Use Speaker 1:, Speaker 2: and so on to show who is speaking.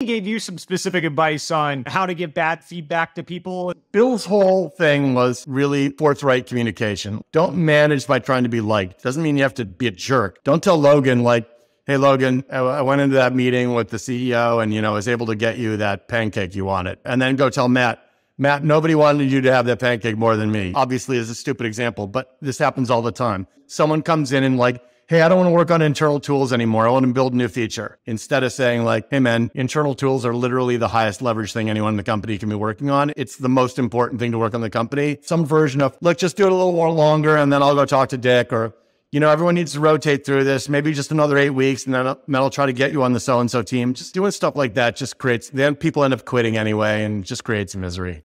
Speaker 1: He gave you some specific advice on how to give bad feedback to people.
Speaker 2: Bill's whole thing was really forthright communication. Don't manage by trying to be liked. Doesn't mean you have to be a jerk. Don't tell Logan like, "Hey Logan, I went into that meeting with the CEO and you know was able to get you that pancake you wanted." And then go tell Matt, Matt, nobody wanted you to have that pancake more than me. Obviously, is a stupid example, but this happens all the time. Someone comes in and like, hey, I don't want to work on internal tools anymore. I want to build a new feature. Instead of saying like, hey man, internal tools are literally the highest leverage thing anyone in the company can be working on. It's the most important thing to work on the company. Some version of, look, just do it a little more longer and then I'll go talk to Dick or you know, everyone needs to rotate through this, maybe just another eight weeks, and then I'll, I'll try to get you on the so and so team. Just doing stuff like that just creates, then people end up quitting anyway and just creates misery.